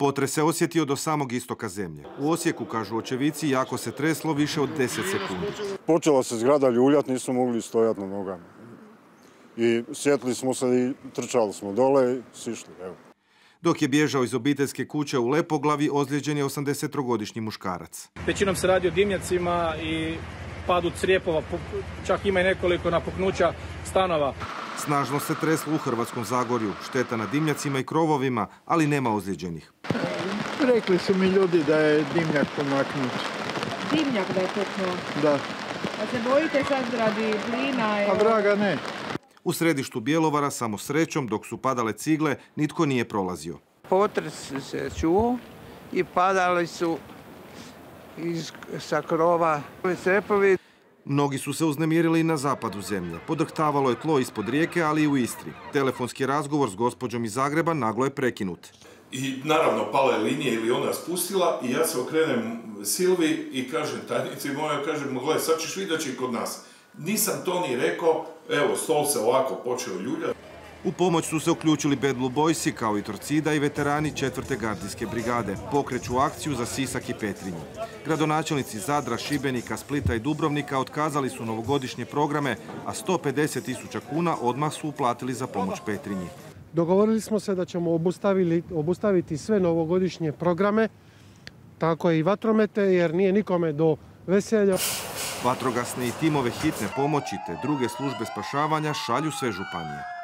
Potres se osjetio do samog istoka zemlje. U Osijeku, kažu očevici, jako se treslo više od 10 sekundi. Počela se zgrada ljuljat, nismo mogli stojati na nogama. I sjetili smo se i trčali smo dole i sišli. Evo. Dok je bježao iz obiteljske kuće u Lepoglavi, ozlijeđen je 83-godišnji muškarac. Većinom se radi o dimnjacima i padu crijepova, čak ima i nekoliko napuknuća stanova. Snažno se treslo u Hrvatskom Zagorju, šteta na dimnjacima i krovovima, ali nema ozlijeđenih. Rekli su mi ljudi da je dimnjak pomaknut. Dimnjak da je puknuo? Da. A se bojite sad radi plina? A vraga ne. U središtu Bjelovara, samo srećom, dok su padale cigle, nitko nije prolazio. Potres se čuo i padali su iz, sa krova crepovi. Mnogi su se uznemirili i na zapadu zemlje. Podrhtavalo je tlo ispod rijeke, ali i u Istri. Telefonski razgovor s gospođom iz Zagreba naglo je prekinut. I naravno pala je linija ili ona spustila i ja se okrenem Silvi i kažem tajnici moja, kažem, gledaj, sad ćeš vidjeti kod nas. Nisam to ni rekao, evo, stol se ovako počeo ljuljati. U pomoć su se uključili Bad Blue Boysi kao i Torcida i veterani četvrte gardijske brigade. Pokreću akciju za Sisak i Petrinju. Gradonačelnici Zadra, Šibenika, Splita i Dubrovnika otkazali su novogodišnje programe, a 150 tisuća kuna odmah su uplatili za pomoć Petrinji. Dogovorili smo se da ćemo obustaviti sve novogodišnje programe, tako i vatromete, jer nije nikome do veselja. Vatrogasne i timove hitne pomoći te druge službe spašavanja šalju sve županije.